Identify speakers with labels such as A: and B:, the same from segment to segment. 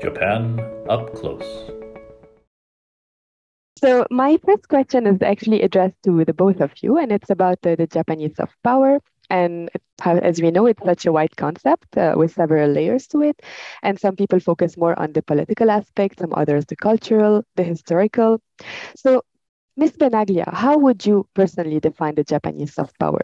A: Japan up close.
B: So my first question is actually addressed to the both of you, and it's about the, the Japanese soft power. And how, as we know, it's such a wide concept uh, with several layers to it. And some people focus more on the political aspect, some others the cultural, the historical. So, Ms. Benaglia, how would you personally define the Japanese soft power?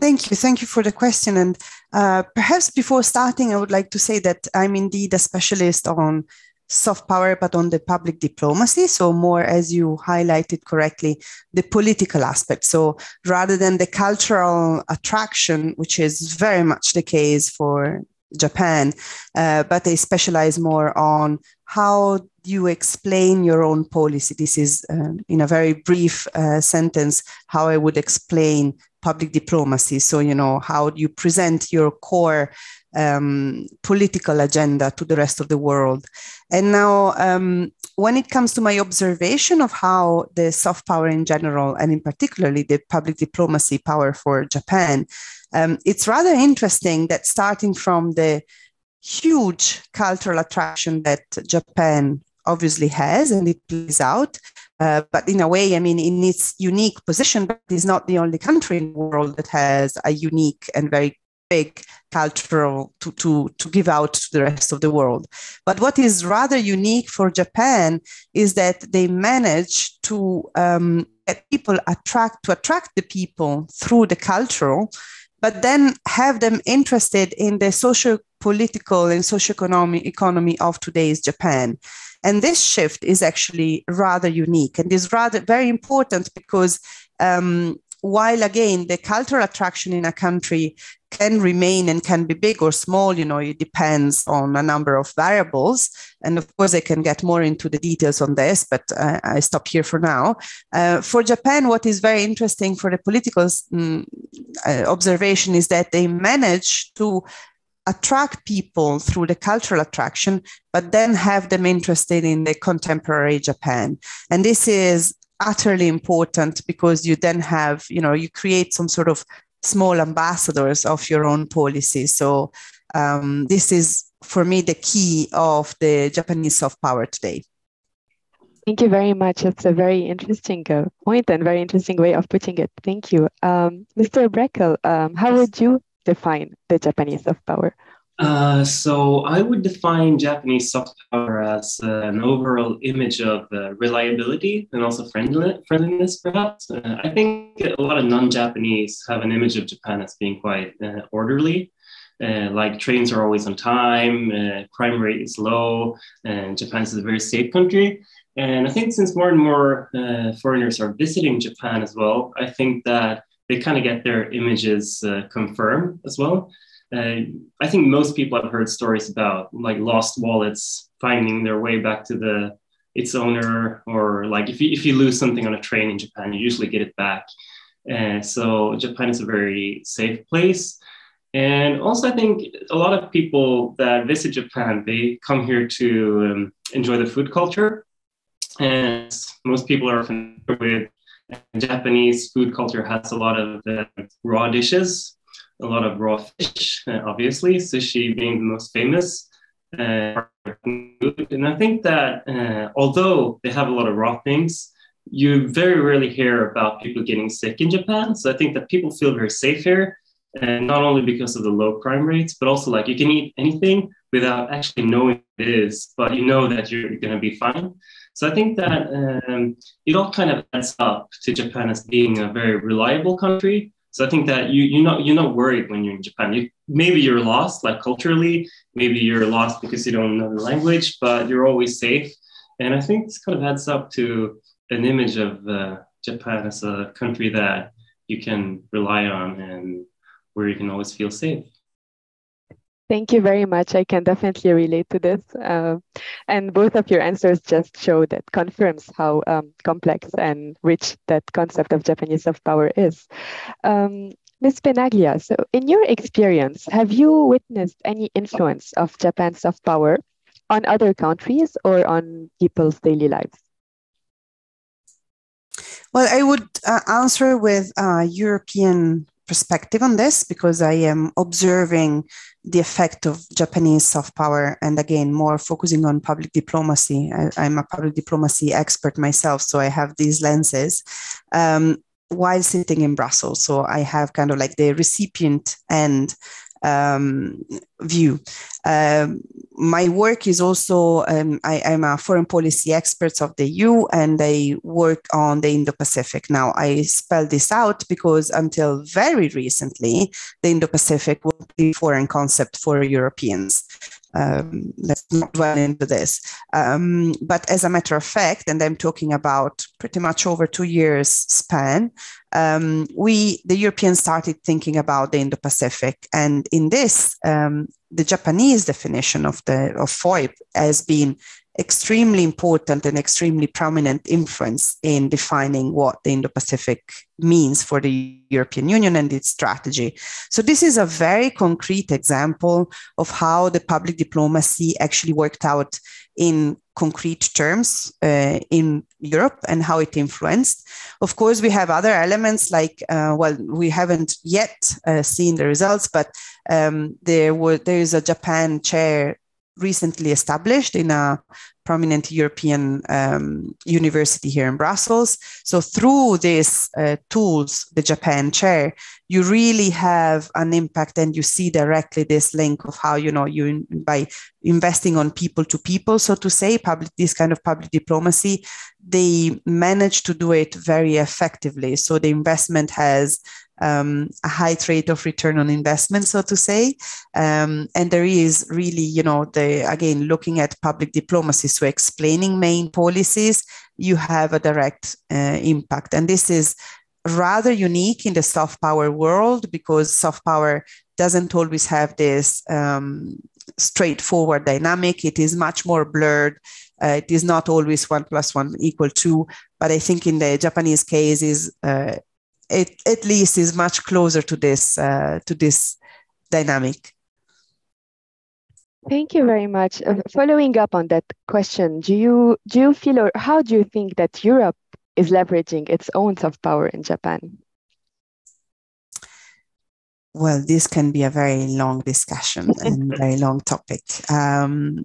C: Thank you. Thank you for the question. And uh, perhaps before starting, I would like to say that I'm indeed a specialist on soft power, but on the public diplomacy. So, more as you highlighted correctly, the political aspect. So, rather than the cultural attraction, which is very much the case for Japan, uh, but they specialize more on how you explain your own policy. This is, uh, in a very brief uh, sentence, how I would explain public diplomacy. So, you know, how you present your core um, political agenda to the rest of the world. And now, um, when it comes to my observation of how the soft power in general, and in particularly the public diplomacy power for Japan, um, it's rather interesting that starting from the huge cultural attraction that Japan obviously has and it plays out. Uh, but in a way, I mean, in its unique position, but it's not the only country in the world that has a unique and very big cultural to, to, to give out to the rest of the world. But what is rather unique for Japan is that they manage to um, get people attract to attract the people through the cultural, but then have them interested in the social political and socio-economic economy of today's Japan. And this shift is actually rather unique and is rather very important because um, while again the cultural attraction in a country can remain and can be big or small you know it depends on a number of variables and of course i can get more into the details on this but uh, i stop here for now uh, for japan what is very interesting for the political um, uh, observation is that they manage to attract people through the cultural attraction, but then have them interested in the contemporary Japan. And this is utterly important because you then have, you know, you create some sort of small ambassadors of your own policy. So um, this is, for me, the key of the Japanese soft power today.
B: Thank you very much. It's a very interesting uh, point and very interesting way of putting it. Thank you. Um, Mr. Brekell, um, how would you define the Japanese soft power?
D: Uh, so I would define Japanese soft power as uh, an overall image of uh, reliability and also friendliness, perhaps. Uh, I think a lot of non-Japanese have an image of Japan as being quite uh, orderly. Uh, like trains are always on time, crime rate is low, and Japan is a very safe country. And I think since more and more foreigners are visiting Japan as well, I think that they kind of get their images confirmed as well. Uh, I think most people have heard stories about like lost wallets finding their way back to the its owner, or like if you if you lose something on a train in Japan, you usually get it back. Uh, so Japan is a very safe place. And also, I think a lot of people that visit Japan, they come here to um, enjoy the food culture. And most people are familiar with Japanese food culture has a lot of uh, raw dishes a lot of raw fish, uh, obviously, sushi being the most famous. Uh, and I think that uh, although they have a lot of raw things, you very rarely hear about people getting sick in Japan. So I think that people feel very safe here, and not only because of the low crime rates, but also like you can eat anything without actually knowing it is, but you know that you're going to be fine. So I think that um, it all kind of adds up to Japan as being a very reliable country so I think that you you're not you're not worried when you're in Japan. You, maybe you're lost, like culturally, maybe you're lost because you don't know the language, but you're always safe. And I think this kind of adds up to an image of uh, Japan as a country that you can rely on and where you can always feel safe.
B: Thank you very much. I can definitely relate to this. Uh, and both of your answers just show that confirms how um, complex and rich that concept of Japanese soft power is. Um, Ms. Benaglia, so in your experience, have you witnessed any influence of Japan's soft power on other countries or on people's daily lives?
C: Well, I would uh, answer with uh, European perspective on this because I am observing the effect of Japanese soft power and again, more focusing on public diplomacy. I, am a public diplomacy expert myself, so I have these lenses. Um, while sitting in Brussels. So I have kind of like the recipient end um, view. Um, my work is also, um, I, am a foreign policy expert of the EU and I work on the Indo Pacific. Now, I spell this out because until very recently, the Indo Pacific was a foreign concept for Europeans. Um, let's not dwell into this. Um, but as a matter of fact, and I'm talking about pretty much over two years span, um, we, the Europeans, started thinking about the Indo-Pacific, and in this, um, the Japanese definition of the of FOIP has been extremely important and extremely prominent influence in defining what the Indo-Pacific means for the European Union and its strategy. So this is a very concrete example of how the public diplomacy actually worked out in concrete terms uh, in Europe and how it influenced. Of course, we have other elements like, uh, well, we haven't yet uh, seen the results, but um, there were there is a Japan chair recently established in a prominent European um, university here in Brussels. So through these uh, tools, the Japan chair, you really have an impact and you see directly this link of how, you know, you by investing on people to people, so to say, public, this kind of public diplomacy, they manage to do it very effectively. So the investment has um, a high rate of return on investment, so to say. Um, and there is really, you know, the again looking at public diplomacy, so explaining main policies, you have a direct uh, impact. And this is rather unique in the soft power world because soft power doesn't always have this um, straightforward dynamic. It is much more blurred. Uh, it is not always one plus one equal two, but I think in the Japanese case is uh, it at least is much closer to this uh, to this dynamic.
B: Thank you very much. Uh, following up on that question, do you do you feel or how do you think that Europe is leveraging its own soft power in Japan?
C: Well, this can be a very long discussion and very long topic. Um,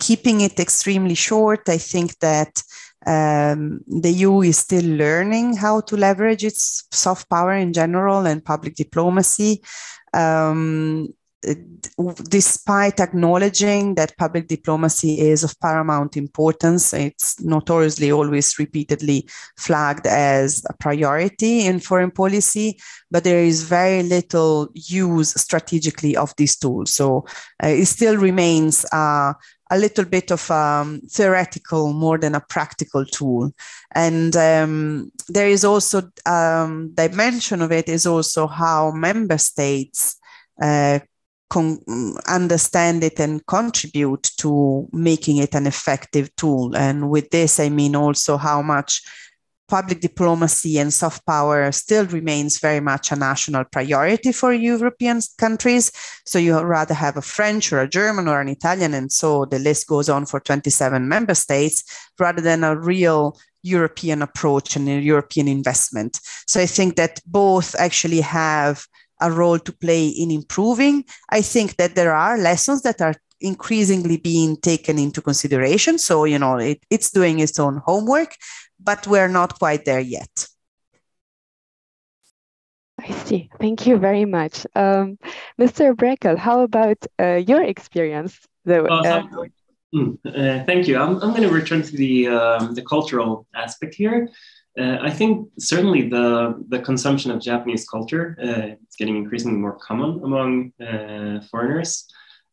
C: keeping it extremely short, I think that um, the EU is still learning how to leverage its soft power in general and public diplomacy. Um, despite acknowledging that public diplomacy is of paramount importance, it's notoriously always repeatedly flagged as a priority in foreign policy, but there is very little use strategically of these tools. So uh, it still remains uh, a little bit of um, theoretical more than a practical tool. And um, there is also um, dimension of it is also how member states uh, con- understand it and contribute to making it an effective tool. And with this, I mean also how much public diplomacy and soft power still remains very much a national priority for European countries. So you rather have a French or a German or an Italian, and so the list goes on for 27 member states, rather than a real European approach and a European investment. So I think that both actually have a role to play in improving. I think that there are lessons that are increasingly being taken into consideration. So, you know, it, it's doing its own homework but we're not quite there yet.
B: I see. Thank you very much. Um, Mr. Brekell, how about uh, your experience? Though, uh,
D: mm, uh, thank you. I'm, I'm going to return to the, um, the cultural aspect here. Uh, I think certainly the, the consumption of Japanese culture uh, is getting increasingly more common among uh, foreigners.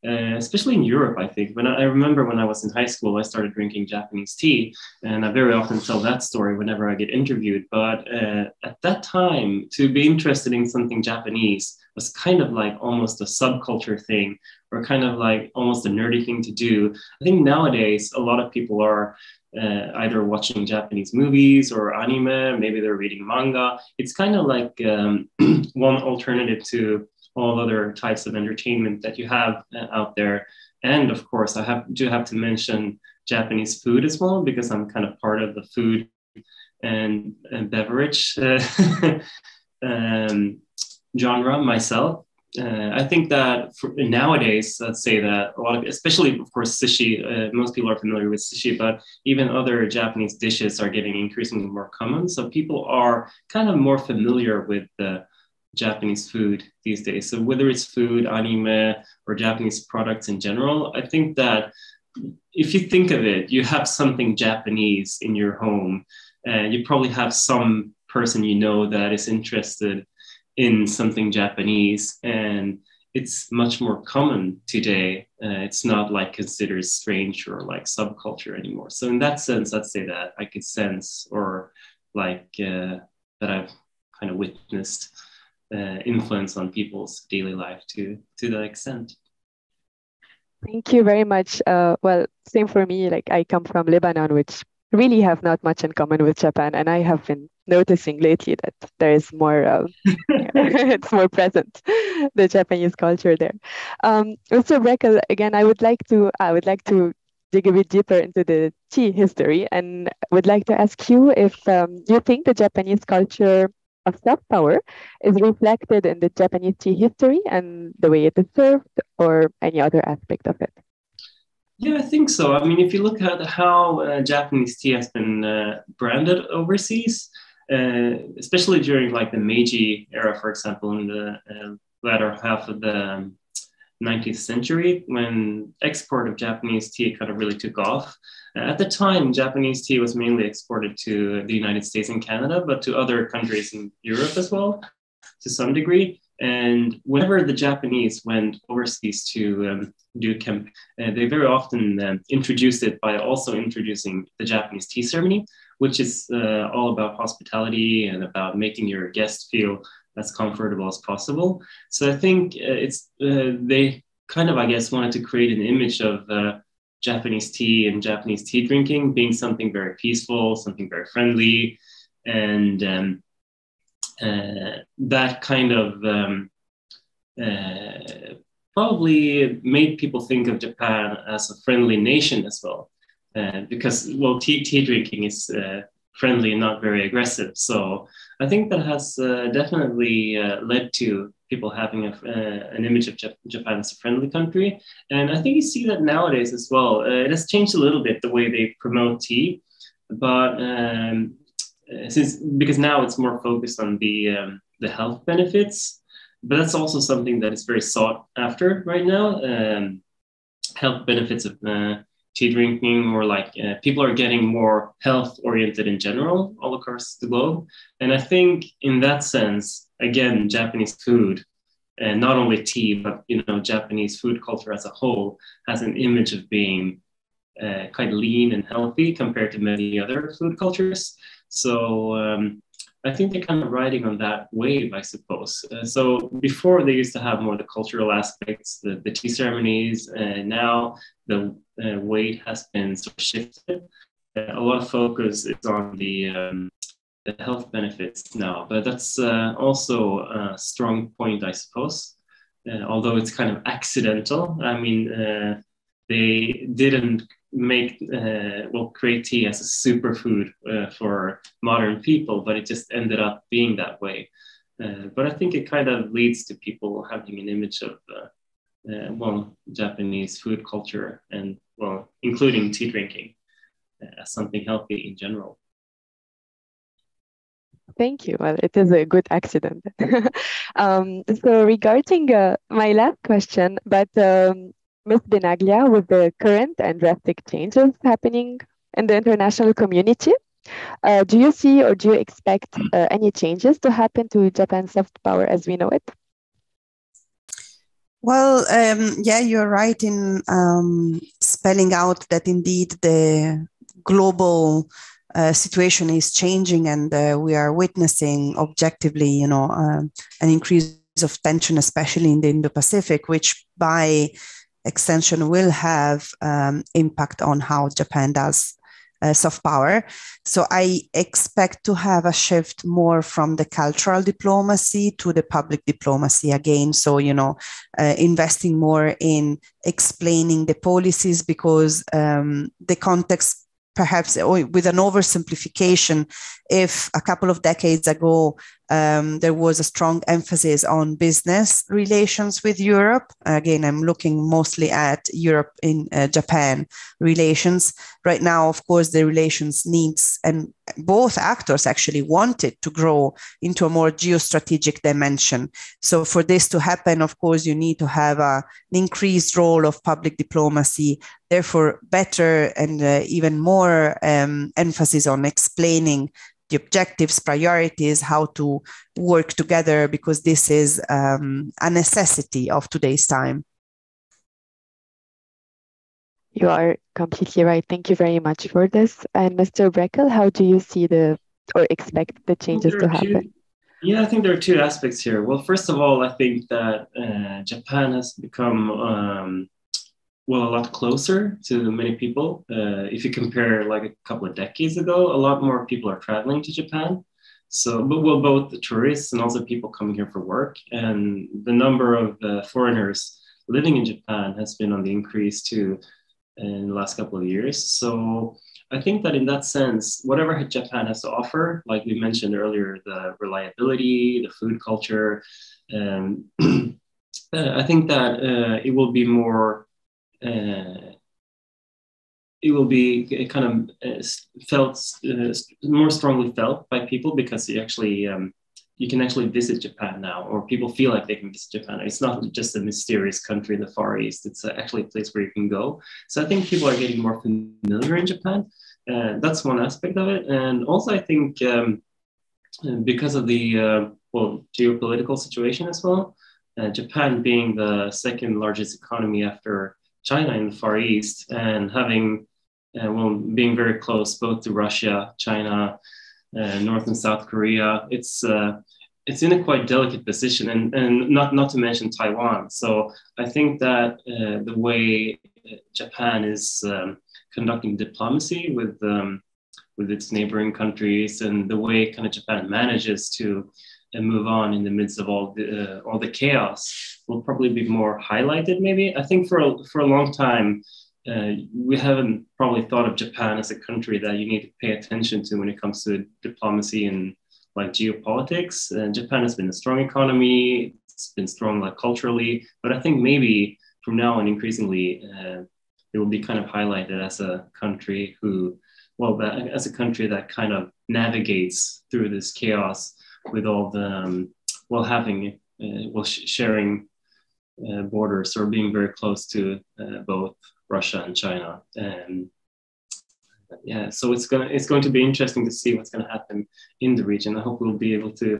D: Uh, especially in Europe, I think. When I, I, remember when I was in high school, I started drinking Japanese tea, and I very often tell that story whenever I get interviewed. But uh, at that time, to be interested in something Japanese was kind of like almost a subculture thing, or kind of like almost a nerdy thing to do. I think nowadays, a lot of people are uh, either watching Japanese movies or anime, maybe they're reading manga. It's kind of like um, one alternative to all other types of entertainment that you have uh, out there. And of course, I have do have to mention Japanese food as well because I'm kind of part of the food and, and beverage um, genre myself. Uh, I think that for, nowadays, let's say that a lot of, especially of course, sushi. Uh, most people are familiar with sushi, but even other Japanese dishes are getting increasingly more common. So people are kind of more familiar with the Japanese food these days. So whether it's food, anime, or Japanese products in general, I think that if you think of it, you have something Japanese in your home. Uh, you probably have some person you know that is interested in something Japanese, and it's much more common today. Uh, it's not like considered strange or like subculture anymore. So in that sense, I'd say that I could sense or like uh, that I've kind of witnessed uh, influence on people's daily life to to that extent.
B: Thank you very much. Uh, well, same for me. Like I come from Lebanon, which really have not much in common with Japan, and I have been noticing lately that there is more. Uh, it's more present, the Japanese culture there. Um, Mr. Brekell, again, I would like to. I would like to dig a bit deeper into the tea history, and would like to ask you if um, you think the Japanese culture of soft power is reflected in the Japanese tea history and the way it is served or any other aspect of it?
D: Yeah, I think so. I mean, if you look at how uh, Japanese tea has been uh, branded overseas, uh, especially during like the Meiji era, for example, in the uh, latter half of the 19th century, when export of Japanese tea kind of really took off, at the time, Japanese tea was mainly exported to the United States and Canada, but to other countries in Europe as well, to some degree. And whenever the Japanese went overseas to um, do camp, uh, they very often um, introduced it by also introducing the Japanese tea ceremony, which is uh, all about hospitality and about making your guests feel as comfortable as possible. So I think uh, it's uh, they kind of, I guess, wanted to create an image of uh, Japanese tea and Japanese tea drinking being something very peaceful, something very friendly, and um, uh, that kind of um, uh, probably made people think of Japan as a friendly nation as well, uh, because well, tea, tea drinking is uh, friendly and not very aggressive. So I think that has uh, definitely uh, led to people having a, uh, an image of Japan as a friendly country. And I think you see that nowadays as well. It has changed a little bit the way they promote tea, but um, since because now it's more focused on the um, the health benefits, but that's also something that is very sought after right now. Um, health benefits of uh, tea drinking or like uh, people are getting more health oriented in general all across the globe and i think in that sense again japanese food and not only tea but you know japanese food culture as a whole has an image of being uh, quite lean and healthy compared to many other food cultures so um, I think they're kind of riding on that wave, I suppose. Uh, so before they used to have more the cultural aspects, the, the tea ceremonies, and now the uh, weight has been sort of shifted. Uh, a lot of focus is on the, um, the health benefits now, but that's uh, also a strong point, I suppose. Uh, although it's kind of accidental. I mean, uh, they didn't make uh, well create tea as a superfood uh, for modern people, but it just ended up being that way. Uh, but I think it kind of leads to people having an image of uh, well Japanese food culture and including tea drinking uh, as something healthy in general.
B: Thank you. Well, it is a good accident. um, so regarding my last question, but um, Ms. Benaglia, with the current and drastic changes happening in the international community, uh, do you see or do you expect uh, any changes to happen to Japan's soft power as we know it?
C: Well, um, yeah, you're right in um, spelling out that indeed the global uh, situation is changing and uh, we are witnessing objectively, you know, um, an increase of tension, especially in the Indo-Pacific, which by extension will have um, impact on how Japan does uh, soft power. So I expect to have a shift more from the cultural diplomacy to the public diplomacy again. So, you know, uh, investing more in explaining the policies because um, the context perhaps with an oversimplification if a couple of decades ago um, there was a strong emphasis on business relations with Europe. Again, I'm looking mostly at Europe in uh, Japan relations. Right now, of course, the relations needs and both actors actually wanted to grow into a more geostrategic dimension. So, for this to happen, of course, you need to have a, an increased role of public diplomacy, therefore, better and uh, even more um, emphasis on explaining the objectives, priorities, how to work together, because this is um, a necessity of today's time.
B: You are completely right. Thank you very much for this. And Mr. Brekell, how do you see the or expect the changes to happen?
D: Two, yeah, I think there are two aspects here. Well, first of all, I think that uh, Japan has become um, well a lot closer to many people. Uh, if you compare like a couple of decades ago, a lot more people are traveling to Japan. So, but well, both the tourists and also people coming here for work, and the number of uh, foreigners living in Japan has been on the increase too in the last couple of years. So I think that in that sense, whatever Japan has to offer, like we mentioned earlier, the reliability, the food culture, um, I think that uh, it will be more, uh, it will be kind of uh, felt uh, more strongly felt by people because you actually um, you can actually visit Japan now, or people feel like they can visit Japan. It's not just a mysterious country in the Far East. It's actually a place where you can go. So I think people are getting more familiar in Japan. Uh, that's one aspect of it, and also I think um, because of the uh, well geopolitical situation as well, uh, Japan being the second largest economy after China in the Far East, and having uh, well being very close both to Russia, China, uh, North and South Korea, it's uh, it's in a quite delicate position, and, and not not to mention Taiwan. So I think that uh, the way Japan is um, conducting diplomacy with um, with its neighboring countries, and the way kind of Japan manages to uh, move on in the midst of all the uh, all the chaos will probably be more highlighted. Maybe I think for a, for a long time. Uh, we haven't probably thought of Japan as a country that you need to pay attention to when it comes to diplomacy and like geopolitics. Uh, Japan has been a strong economy. It's been strong like culturally, but I think maybe from now on, increasingly, uh, it will be kind of highlighted as a country who, well, that, as a country that kind of navigates through this chaos with all the, um, well, having, uh, well, sh- sharing uh, borders or being very close to uh, both Russia and China. And yeah, so it's gonna it's going to be interesting to see what's going to happen in the region. I hope we'll be able to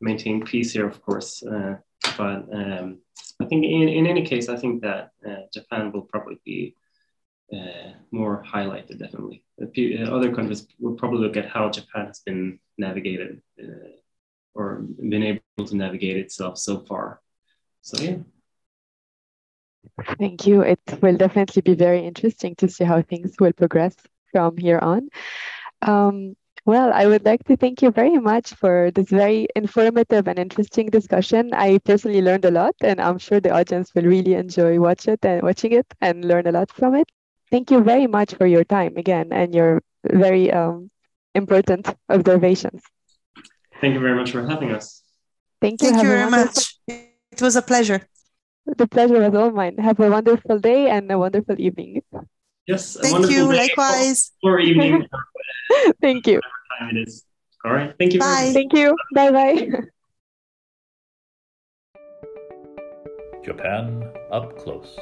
D: maintain peace here, of course. Uh, but um, I think in, in any case, I think that uh, Japan will probably be uh, more highlighted. Definitely, uh, other countries will probably look at how Japan has been navigated uh, or been able to navigate itself so far. So yeah.
B: Thank you. It will definitely be very interesting to see how things will progress from here on. Um, well, I would like to thank you very much for this very informative and interesting discussion. I personally learned a lot, and I'm sure the audience will really enjoy watch it and watching it and learn a lot from it. Thank you very much for your time again and your very um, important observations.
D: Thank you very much for having us.
C: Thank you. Thank you very much. It was a pleasure.
B: The pleasure was all mine. Have a wonderful day and a wonderful evening.
D: Yes.
C: Thank you. Likewise.
D: Or evening.
B: Thank you.
D: Time it is. All right. Thank you.
C: Bye.
B: Thank you. Bye bye.
A: Japan up close.